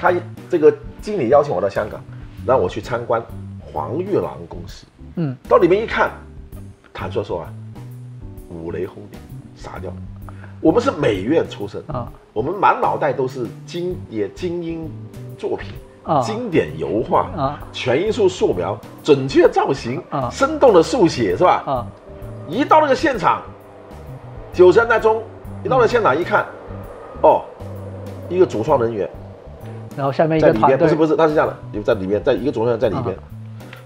他这个经理邀请我到香港，让我去参观黄玉郎公司。嗯，到里面一看，坦率说啊，五雷轰顶，傻掉。我们是美院出身啊，我们满脑袋都是经也精英作品啊经典油画啊全因素素描、准确造型啊生动的速写，是吧？啊一到那个现场，九十年代中，一到了现场一看，哦，一个主创人员然后下面一在里面，不是不是，他是这样的，有在里面，在一个主创人员在里面啊，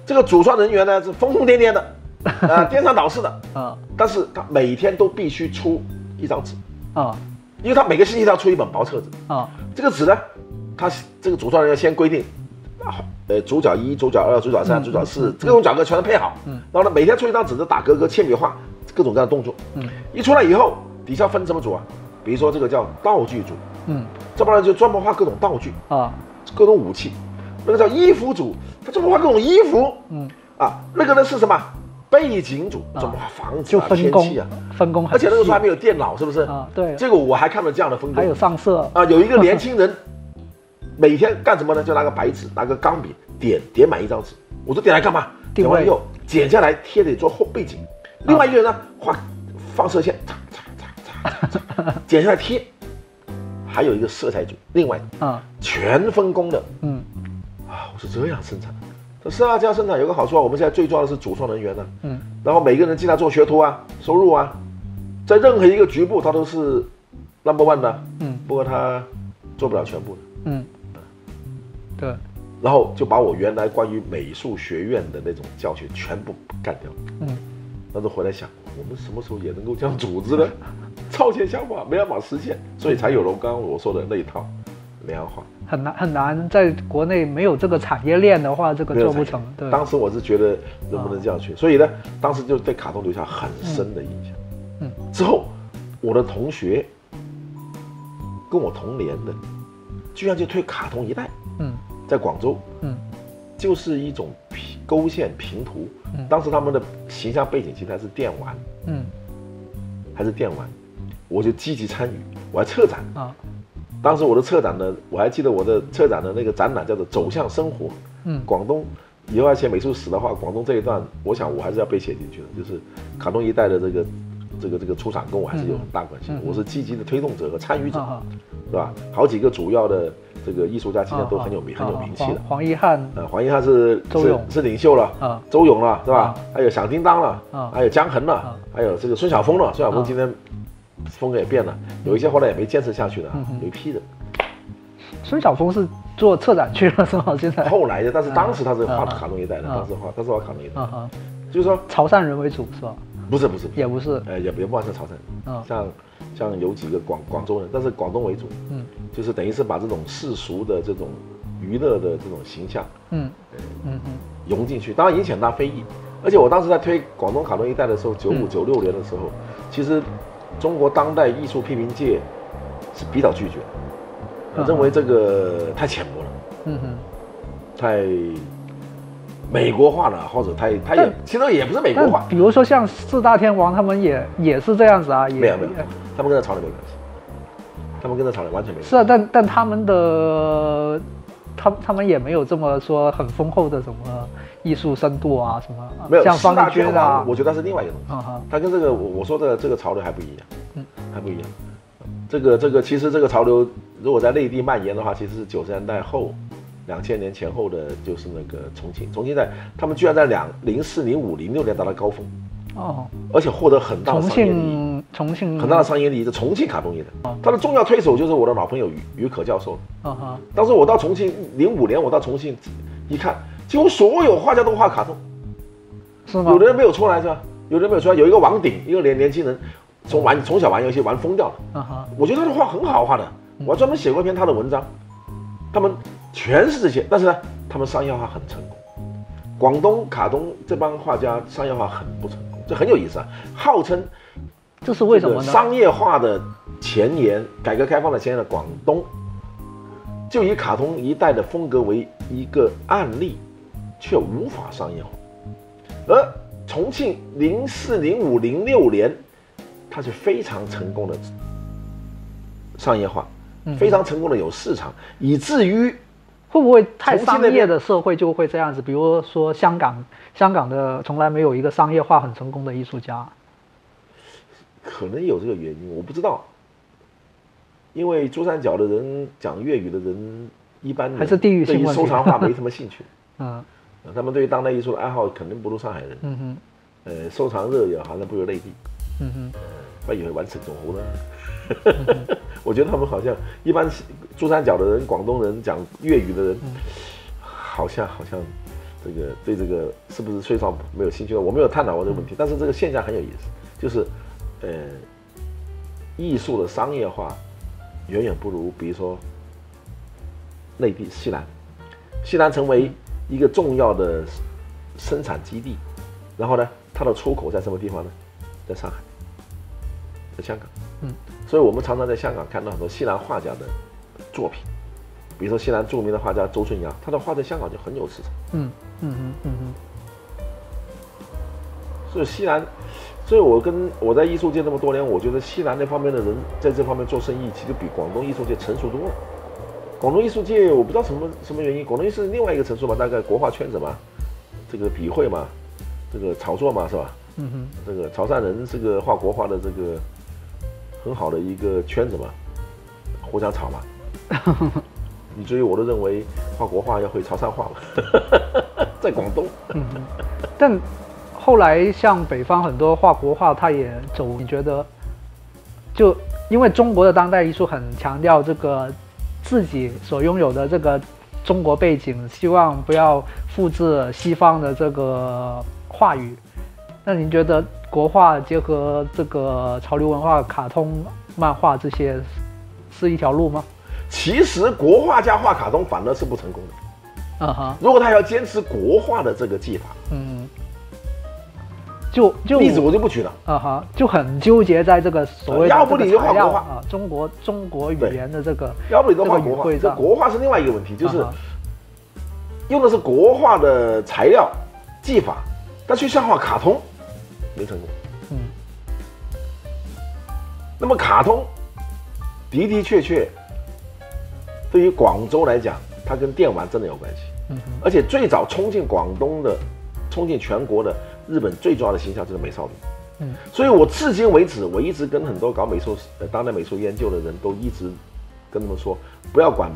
这个主创人员呢是疯疯癫癫的，啊，颠三倒四的，啊。但是他每天都必须出一张纸，啊。因为他每个星期都要出一本薄册子，啊。这个纸呢，他这个主创人要先规定，啊，呃，主角一、主角二、主角三、嗯主角四，各种角色全都配好，嗯。然后呢，每天出一张纸，就打格格、铅笔画，各种各样的动作，嗯。一出来以后，底下分什么组啊？比如说这个叫道具组，嗯。这帮人就专门画各种道具、啊。各种武器；那个叫衣服组，他专门画各种衣服，嗯，啊，那个呢是什么？背景组啊专门画房子啊、就分工天气啊，分工而且那个时候还没有电脑，是不是？啊对，这个我还看到这样的分工还有。上色啊，有一个年轻人，每天干什么呢？就拿个白纸，拿个钢笔点点满一张纸。我说点来干嘛？点完以后剪下来贴着做后背景。另外一个人呢，画放射线，擦擦擦擦擦擦，剪下来贴。还有一个色彩组，另外啊全分工的嗯啊，我是这样生产的。这是啊，这样生产有个好处啊，我们现在最重要的是主创人员呢、嗯。然后每个人进来做学徒啊，收入啊，在任何一个局部他都是 number one 的，嗯。不过他做不了全部的。嗯，对。然后就把我原来关于美术学院的那种教学全部干掉。嗯。但是回来想，我们什么时候也能够这样组织呢？超前想法没办法实现，所以才有了刚刚我说的那一套量化。很难很难，在国内没有这个产业链的话，这个做不成。对，当时我是觉得能不能这样去，所以呢，当时就对卡通留下很深的印象。嗯之后我的同学跟我同年的，居然就推卡通一代，嗯在广州，嗯就是一种平勾线平涂。嗯当时他们的形象背景其实还是电玩，嗯还是电玩，我就积极参与，我还策展。啊当时我的策展呢，我还记得我的策展的那个展览叫做“走向生活”。嗯广东以后要写美术史的话，广东这一段，我想我还是要被写进去的，就是卡通一代的这个这个这个出场跟我还是有很大关系的。我是积极的推动者和参与者，啊是吧？好几个主要的这个艺术家今天都很有名、啊很有名气的。黄黄一汉呃，黄一汉是是周勇是领袖了，啊周勇了，是吧啊？还有响叮当了，啊还有江恒了啊，还有这个孙晓峰了。孙晓峰啊今天风格也变了，有一些后来也没坚持下去的有一批人孙晓峰是做策展去了是吗？现在？后来的，但是当时他是画啊卡通一代的，啊当时画当时画卡通一代就是说潮汕人为主是吧？不是不是，也不是。呃，也也不完全潮汕人，啊像像有几个广广州人，但是广东为主，嗯。就是等于是把这种世俗的这种娱乐的这种形象嗯。嗯嗯融进去，当然引起很大非议。而且我当时在推广东卡通一代的时候，九五嗯。九六年的时候，其实中国当代艺术批评界是比较拒绝的，嗯认为这个太浅薄了，嗯哼，太美国化了，或者太他也其实也不是美国化，比如说像四大天王他们也也是这样子啊，也没有没有，他们跟他潮流没关系，他们跟他潮流完全没关系。是啊，但但他们的他他们也没有这么说很丰厚的什么艺术深度啊，什么没有像方四大天力钧啊，，我觉得它是另外一个东西。啊哈，它跟这个我我说的这个潮流还不一样，嗯还不一样。这个这个其实这个潮流如果在内地蔓延的话，其实是九十年代后，两千年前后的，就是那个重庆。重庆在他们居然在两零四零五零六年达到高峰，哦，而且获得很大的重商业利益，庆重庆很大的商业利益。是重庆卡通业的，它的重要推手就是我的老朋友于于可教授。啊哈，当时我到重庆，零五年我到重庆一看，几乎所有画家都画卡通。是吗？有的人没有出来是吧？有的人没有出来，有一个王鼎，一个年年轻人，从玩从小玩游戏玩疯掉了。啊哈，我觉得他的画很好画的，我还专门写过一篇他的文章。他们全是这些，但是呢，他们商业化很成功。广东卡通这帮画家商业化很不成功，这很有意思啊。号称这是为什么呢？商业化的前沿，改革开放的前沿的广东，就以卡通一代的风格为一个案例，却无法商业化。而重庆零四、零五、零六年，它是非常成功的商业化，非常成功的有市场，以至于会不会太商业的社会就会这样子？比如说香港，香港的从来没有一个商业化很成功的艺术家，可能有这个原因，我不知道。因为珠三角的人讲粤语的人一般还是地域性收藏画没什么兴趣，嗯。他们对于当代艺术的爱好肯定不如上海人。嗯哼，呃，收藏热也好像不如内地。嗯哼，我以为玩沈总湖呢。我觉得他们好像一般珠三角的人、广东人讲粤语的人，好像好像这个对这个是不是非常没有兴趣？我没有探讨过这个问题，但是这个现象很有意思，就是呃，艺术的商业化远远不如，比如说内地西南，西南成为。一个重要的生产基地，然后呢，它的出口在什么地方呢？在上海，在香港。嗯，所以我们常常在香港看到很多西南画家的作品，比如说西南著名的画家周春阳，他的画在香港就很有市场。嗯嗯嗯嗯嗯。所以西南，所以我跟我在艺术界这么多年，我觉得西南那方面的人在这方面做生意，其实比广东艺术界成熟多了。广东艺术界，我不知道什么什么原因，广东是另外一个城市嘛，大概国画圈子嘛，这个笔会嘛，这个炒作嘛，是吧？嗯哼，这个潮汕人这个画国画的这个很好的一个圈子嘛，互相炒嘛。以至于我都认为画国画要会潮汕话嘛，在广东。嗯哼，但后来像北方很多画国画，他也走，你觉得？就因为中国的当代艺术很强调这个。自己所拥有的这个中国背景，希望不要复制西方的这个话语。那您觉得国画结合这个潮流文化、卡通漫画这些，是一条路吗？其实国画家画卡通反而是不成功的。啊哈！如果他要坚持国画的这个技法，嗯。就就例子我就不举了啊哈，就很纠结在这个所谓要不你就画国画啊，中国中国语言的这个，要不你都画国画，这国画是另外一个问题，就是用的是国画的材料技法，但去像画卡通没成功。嗯，那么卡通的的确确对于广州来讲，它跟电玩真的有关系。嗯，而且最早冲进广东的，冲进全国的。日本最重要的形象就是美少女，嗯，所以我至今为止，我一直跟很多搞美术、呃当代美术研究的人都一直跟他们说，不要管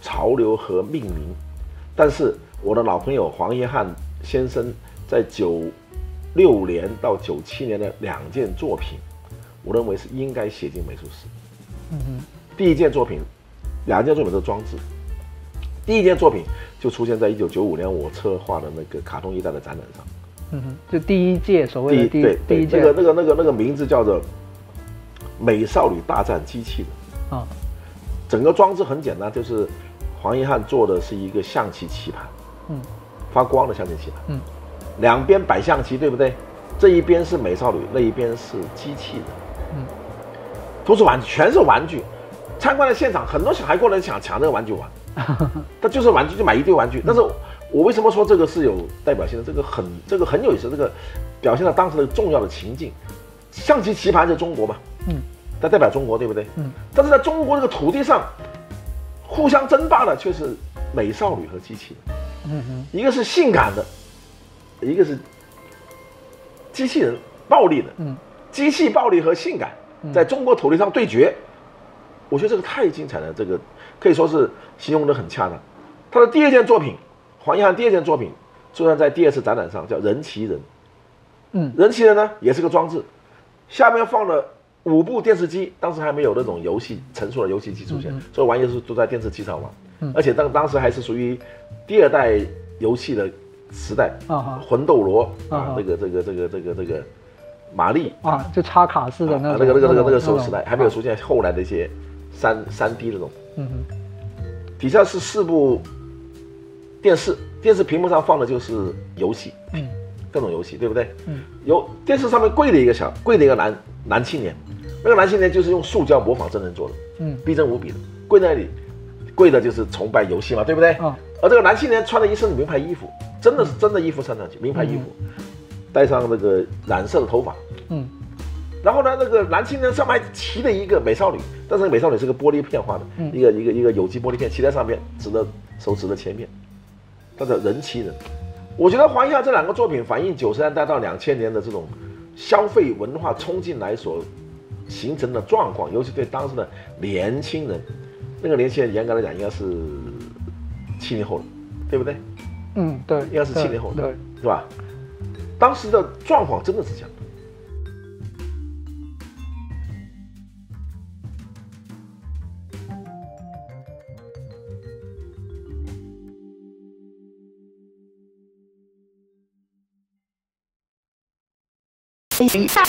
潮流和命名。但是我的老朋友黄一汉先生在九六年到九七年的两件作品，我认为是应该写进美术史。嗯哼，第一件作品，两件作品都是装置。第一件作品就出现在一九九五年我策划的那个卡通一代的展览上。嗯哼，就第一届所谓的第对第一届。那个那个那个那个名字叫做《美少女大战机器人》啊，整个装置很简单，就是黄一汉做的是一个象棋棋盘，嗯，发光的象棋棋盘，嗯，两边摆象棋，对不对？这一边是美少女，那一边是机器人，嗯，都是玩具，全是玩具。参观的现场，很多小孩过来想抢这个玩具玩，他就是玩具，就买一堆玩具，但是。我为什么说这个是有代表性的？这个很这个很有意思，这个表现了当时的重要的情境。象棋棋盘在中国嘛，嗯，它代表中国，对不对？嗯。但是在中国这个土地上，互相争霸的却是美少女和机器人。嗯哼。一个是性感的，一个是机器人暴力的。嗯。机器暴力和性感在中国土地上对决，我觉得这个太精彩了，这个可以说是形容的很恰当。他的第二件作品。黄一涵第二件作品出现在第二次展览上，叫人骑人。嗯，人骑人呢也是个装置，下面放了五部电视机，当时还没有那种游戏成熟的游戏机出现，所以玩意是都在电视机上玩。嗯，而且当当时还是属于第二代游戏的时代啊，魂斗罗啊，这个这个这个这个这个玛丽啊，就插卡式的那那个那个那个那个时候时代，还没有出现后来的一些三三 D 那种。嗯哼，底下是四部。电视电视屏幕上放的就是游戏，嗯，各种游戏，对不对？嗯，有电视上面跪了一个小跪了一个男男青年，那个男青年就是用塑胶模仿真人做的，嗯。逼真无比的，跪在那里，跪的就是崇拜游戏嘛，对不对？嗯而这个男青年穿了一身名牌衣服，真的是真的衣服穿上去，名牌衣服，戴上那个染色的头发，嗯然后呢，那个男青年上面还骑了一个美少女，但是那美少女是个玻璃片画的，嗯一个一个一个有机玻璃片，骑在上面，指着手指的前面，他的人骑人。我觉得黄一下这两个作品反映九十年代到两千年的这种消费文化冲进来所形成的状况，尤其对当时的年轻人，那个年轻人严格来讲应该是七零后了，对不对？嗯，对，应该是七零后的对，是吧？当时的状况真的是这样。下